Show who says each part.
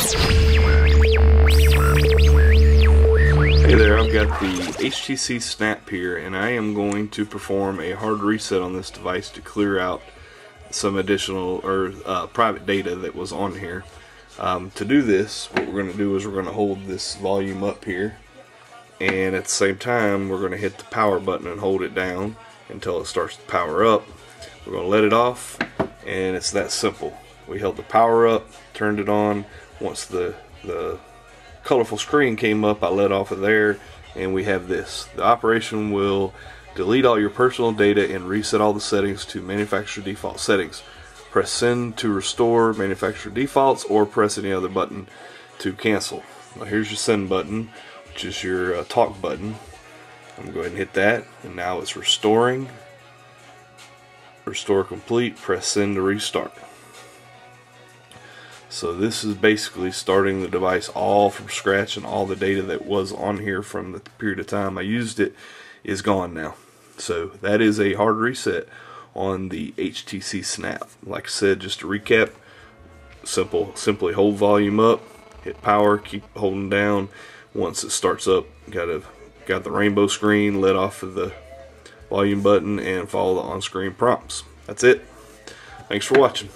Speaker 1: Hey there, I've got the HTC Snap here and I am going to perform a hard reset on this device to clear out some additional or uh, private data that was on here. Um, to do this, what we're going to do is we're going to hold this volume up here and at the same time we're going to hit the power button and hold it down until it starts to power up. We're going to let it off and it's that simple. We held the power up, turned it on. Once the, the colorful screen came up, I let off of there and we have this. The operation will delete all your personal data and reset all the settings to manufacturer default settings. Press send to restore manufacturer defaults or press any other button to cancel. Now here's your send button, which is your uh, talk button. I'm going to go ahead and hit that and now it's restoring. Restore complete, press send to restart. So this is basically starting the device all from scratch and all the data that was on here from the period of time I used it is gone now. So that is a hard reset on the HTC Snap. Like I said, just to recap, simple, simply hold volume up, hit power, keep holding down. Once it starts up, got to got the rainbow screen, let off of the volume button, and follow the on-screen prompts. That's it. Thanks for watching.